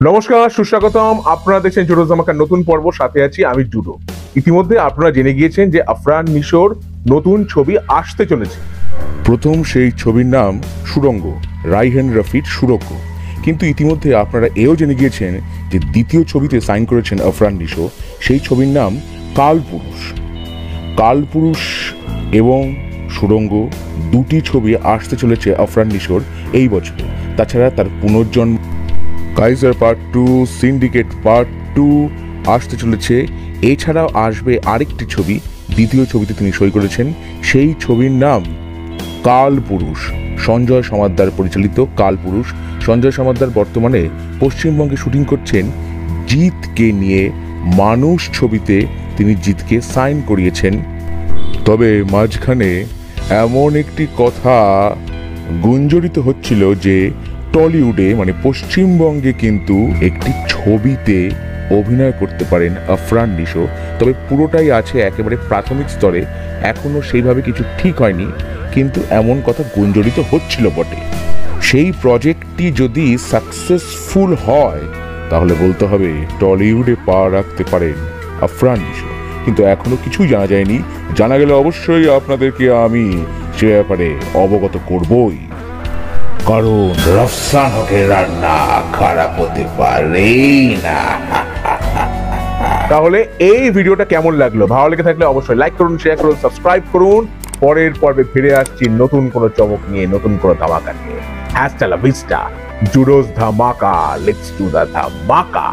নমস্কার, সুস্বাগতম। আপনারা দেখছেন জুডো জামাকার নতুন পর্ব, সাথে আছি আমি জুডো। ইতিমধ্যে আপনারা জেনে গিয়েছেন যে আফরান নিশোর নতুন ছবি আসতে চলেছে। প্রথম সেই ছবির নাম সুরঙ্গ, রাইহেন রফির সুরঙ্গ। কিন্তু ইতিমধ্যে আপনারা এও জেনে গিয়েছেন যে দ্বিতীয় ছবিতে সাইন করেছেন আফরান নিশো সেই ছবির নাম কালপুরুষ। কালপুরুষ এবং সুরঙ্গ দুটি ছবি আসতে চলেছে আফরান নিশোর এই বছর। তাছাড়া তার পুনর্জন্ম Kaiser part two syndicate part two আসতে চলেছে। এছাড়াও আসবে আরেকটি ছবি, দ্বিতীয় ছবিতে তিনি সই করেছেন, সেই ছবির নাম কালপুরুষ সঞ্জয় সমাদ্দার পরিচালিত কালপুরুষ সঞ্জয় সমাদ্দার বর্তমানে পশ্চিমবঙ্গে শুটিং করছেন। জিতকে নিয়ে মানুষ ছবিতে তিনি জিতকে সাইন করিয়েছেন। তবে মাঝখানে এমন একটি কথা গুঞ্জরিত হচ্ছিল যে টলিউডে মানে পশ্চিমবঙ্গে কিন্তু একটি ছবিতে অভিনয় করতে পারেন আফরান নিশো। তবে পুরোটাই আছে একেবারে প্রাথমিক স্তরে। এখনও সেইভাবে কিছু ঠিক হয়নি, কিন্তু এমন কথা গুঞ্জরিত হচ্ছিল বটে। সেই প্রজেক্টটি যদি সাকসেসফুল হয়, তাহলে বলতে হবে টলিউডে পা রাখতে পারেন আফরান নিশো। কিন্তু এখনও কিছুই জানা যায়নি। জানা গেলে অবশ্যই আপনাদেরকে আমি সে ব্যাপারে অবগত করবই। রফসান হকের রান্না খারাপ হতে পারে না। তাহলে এই ভিডিওটা কেমন লাগল? ভালো লেগে থাকলে অবশ্যই লাইক করুন শেয়ার করুন সাবস্ক্রাইব করুন। পরের পর্বে ফিরে আসছি নতুন কোনো চমক নিয়ে, নতুন কোনো ধামাকা নিয়ে। হ্যাশট্যালা ভিস্টা জুডোস ধামাকা লেটস টু দা ধামাকা